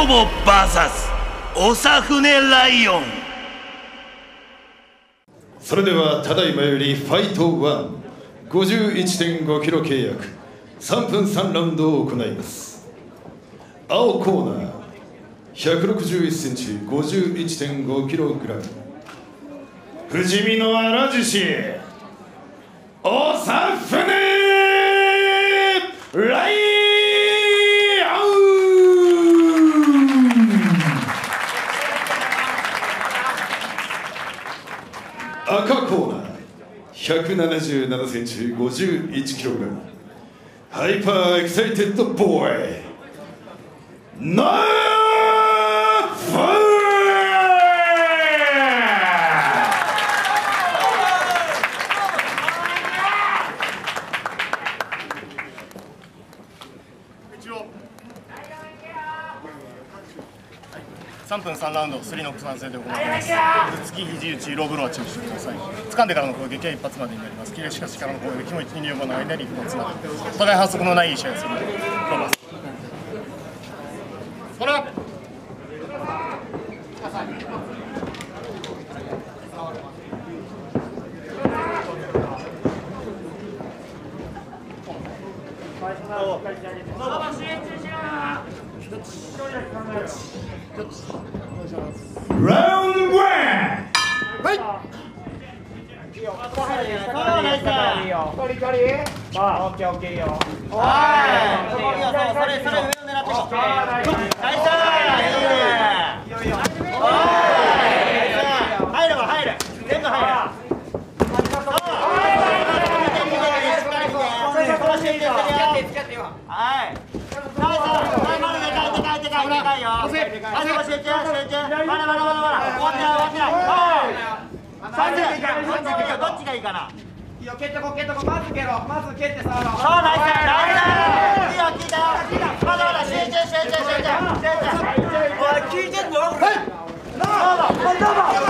ロボ VS おさふねライオンそれではただいまよりファイト151.5キロ契約3分3ラウンドを行います。青コーナー161センチ51.5キログラム。不死身の荒獅子おさふねライオン177センチ、51キログラム。ハイパーエキサイテッドボーイ。ナイ3分3ラウンドスリーノック3戦で行います突き肘打ちローブローをしてください掴んでからの攻撃は一発までになります切れしかしからの攻撃も1、2両後の間に一発までお互い反則のない試合でするのでこれはどっちラウンドはいよ。いよ。よ。いいよ。集中集中まだまだまだまだ終わってない終わってない30どっちがいいかな蹴ってこ蹴ってこまず蹴ろまず蹴って触ろうそうナイスいいよ聞いたよまだまだ集中集中集中集中おい聞いてんのはいどうもどうも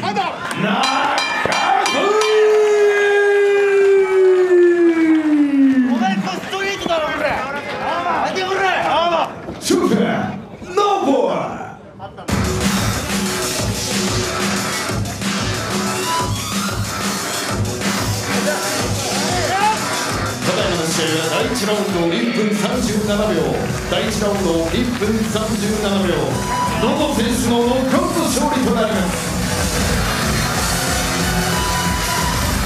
ただ中お前これストリートだろこれあてこれあまシューフェノーボール第1ラウンド1分37秒第1ラウンド1分37秒どの選手のノックアウト勝利となります。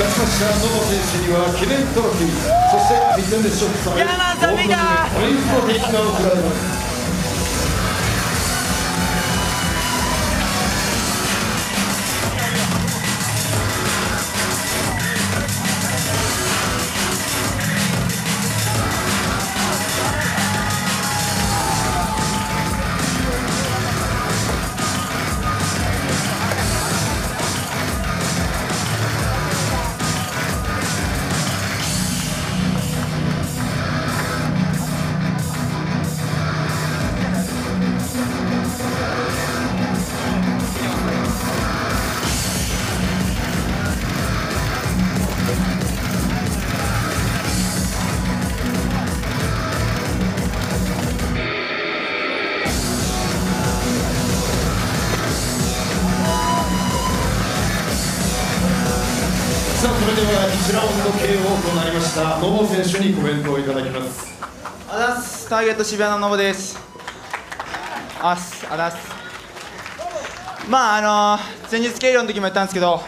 勝ちました野茂選手には記念トロフィーそして三つショッ負される大にコインプロテインが贈られます。では1ラウンド KO となりました。ノボ選手にコメントをいただきます。あざす。ターゲット渋谷のノボです。あす。あざす。まああのー、前日計量の時もやったんですけど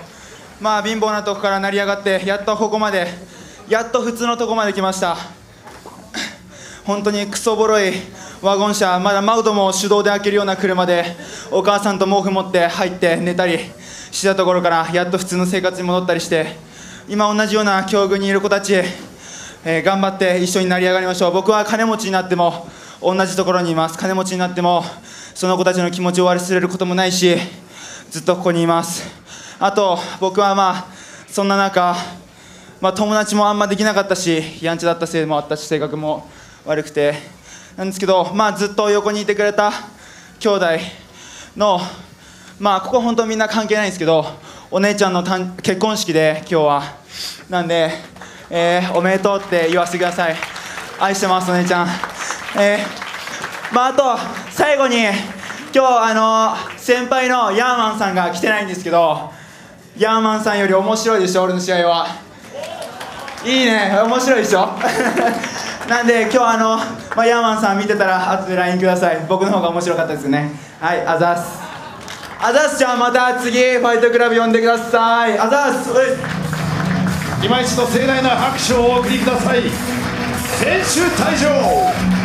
まあ貧乏なとこから成り上がってやっとここまでやっと普通のとこまで来ました。本当にクソボロいワゴン車まだマウ窓も手動で開けるような車でお母さんと毛布持って入って寝たりしたところからやっと普通の生活に戻ったりして今同じような境遇にいる子たち、えー頑張って一緒に成り上がりましょう。僕は金持ちになっても同じところにいます。金持ちになってもその子たちの気持ちを忘れることもないしずっとここにいます。あと僕はまあそんな中まあ、友達もあんまできなかったしやんちゃだったせいもあったし性格も悪くて。なんですけど、まあ、ずっと横にいてくれた兄弟のまあここ本当みんな関係ないんですけどお姉ちゃんの誕結婚式で今日は。なんで、えーおめでとうって言わせてください。愛してますお姉ちゃん。えーまあ、あと最後に今日あの先輩のヤーマンさんが来てないんですけどヤーマンさんより面白いでしょ俺の試合は。いいね面白いでしょ。なんで今日あの、まあ、ヤーマンさん見てたら後で LINE ください。僕の方が面白かったですね。はいあざっす。あざっすじゃあまた次ファイトクラブ呼んでください。あざっすうい。今一度盛大な拍手をお送りください。選手退場。